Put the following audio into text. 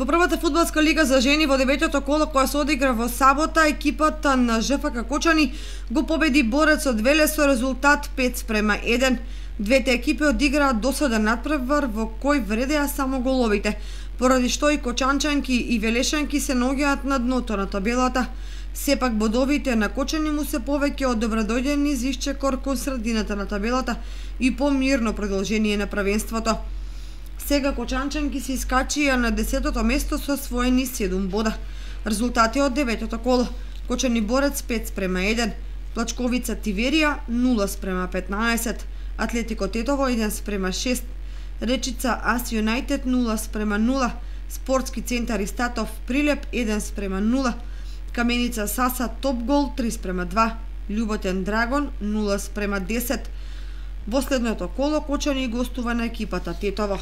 Во првата фудбалска лига за жени во деветото коло која се одигра во сабота, екипата на ЖФК Кочани го победи Борец од Веле со резултат 5 спрема 1. Двете екипи одиграа досаден надпревар во кој вредеа само головите, поради што и кочанчанки и велешанки се ногиат на дното на табелата. Сепак бодовите на Кочани му се повеќе од добродојден кор кон средината на табелата и помирно продолжение на правенството. Сега Кочанчанки се искачија на 10-тото место со своени 7 бода. Резултати од 9-тото коло. Кочани Борец 5 спрема 1, Плачковица Тиверија 0 спрема 15, Атлетико Тетово 1 спрема 6, Речица Ас Юнайтед 0 спрема 0, Спортски центар Истатов Прилеп 1 спрема 0, Каменица Саса Топ Гол 3 спрема 2, Љуботен Драгон 0 спрема 10. Во следното коло Кочани гостува на екипата Тетово.